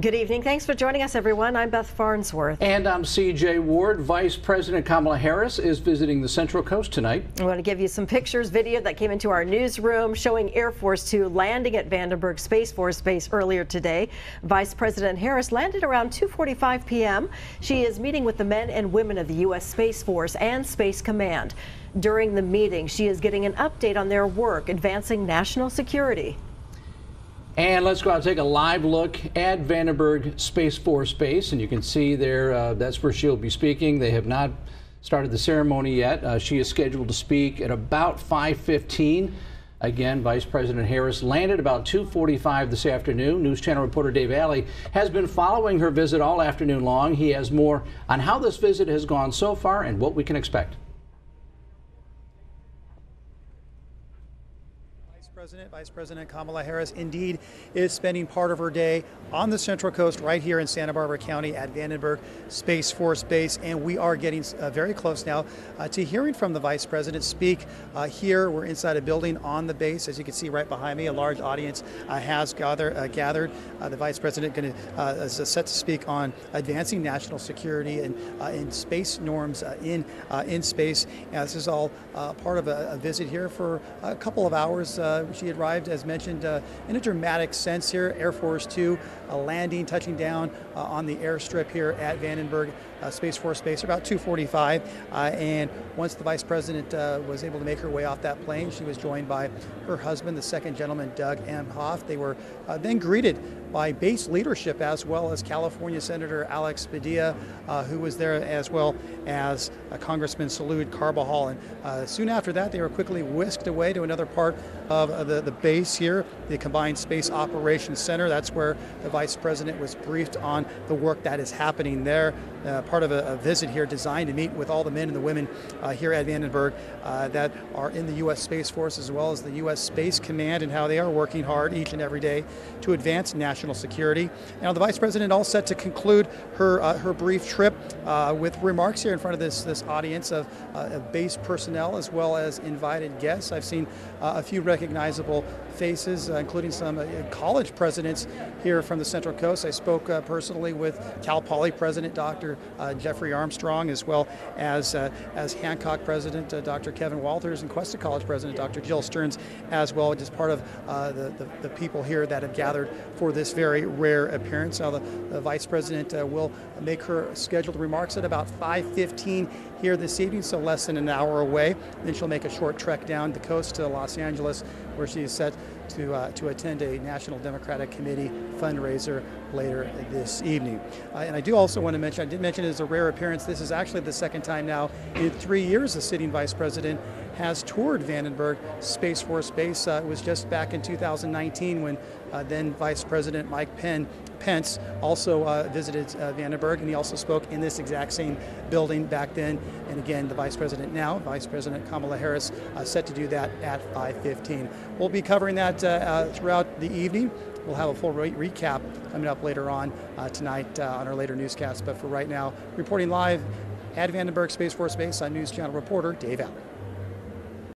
Good evening. Thanks for joining us, everyone. I'm Beth Farnsworth. And I'm CJ Ward. Vice President Kamala Harris is visiting the Central Coast tonight. I want to give you some pictures, video that came into our newsroom showing Air Force Two landing at Vandenberg Space Force Base earlier today. Vice President Harris landed around 2.45 p.m. She is meeting with the men and women of the U.S. Space Force and Space Command. During the meeting, she is getting an update on their work advancing national security. And let's go out and take a live look at Vandenberg Space Force Base. And you can see there, uh, that's where she'll be speaking. They have not started the ceremony yet. Uh, she is scheduled to speak at about 5.15. Again, Vice President Harris landed about 2.45 this afternoon. News Channel reporter Dave Alley has been following her visit all afternoon long. He has more on how this visit has gone so far and what we can expect. President, Vice President Kamala Harris indeed is spending part of her day on the Central Coast right here in Santa Barbara County at Vandenberg Space Force Base. And we are getting uh, very close now uh, to hearing from the Vice President speak uh, here. We're inside a building on the base. As you can see right behind me, a large audience uh, has gather, uh, gathered. Uh, the Vice President to is set to speak on advancing national security and in space norms in, in space. This is all part of a, a, visit here for a couple of hours. She arrived, as mentioned, uh, in a dramatic sense here. Air Force Two uh, landing, touching down uh, on the airstrip here at Vandenberg uh, Space Force Base about 2:45. Uh, and once the Vice President uh, was able to make her way off that plane, she was joined by her husband, the second gentleman, Doug Emhoff. They were then greeted by base leadership as well as California Senator Alex Padilla, who was there as well as Congressman Salud Carbajal. And soon after that, they were quickly whisked away to another part of the, the base here, the Combined Space Operations Center. That's where the Vice President was briefed on the work that is happening there uh, part of a, a, visit here designed to meet with all the men and the women uh, here at Vandenberg uh, that are in the U.S. Space Force as well as the U.S. Space Command and how they are working hard each and every day to advance national security. Now, the Vice President all set to conclude her uh, her brief trip uh, with remarks here in front of this this audience of, uh, of base personnel as well as invited guests. I've seen a few recognizable faces, including some college presidents here from the Central Coast. I spoke personally with Cal Poly President Dr uh, Jeffrey Armstrong, as well as uh, as Hancock President uh, Dr. Kevin Walters and Cuesta College President Dr. Jill Stearns, as well, just part of uh, the, the, the people here that have gathered for this very rare appearance. Now, the, the Vice President uh, will make her scheduled remarks at about 5:15 here this evening, so less than an hour away. Then she'll make a short trek down the coast to Los Angeles, where she is set to, uh, to attend a National Democratic Committee fundraiser later this evening. Uh, and I do also want to mention, I did mention it as a rare appearance, this is actually the second time now in three years the sitting vice president has toured Vandenberg Space Force Base. Uh, it was just back in 2019 when uh, then Vice President Mike Penn, Pence also uh, visited uh, Vandenberg, and he also spoke in this exact same building back then. And again, the Vice President now, Vice President Kamala Harris, uh, set to do that at 5:15. We'll be covering that uh, uh, throughout the evening. We'll have a full re recap coming up later on uh, tonight uh, on our later newscast. But for right now, reporting live at Vandenberg Space Force Base, I'm News Channel reporter Dave Allen.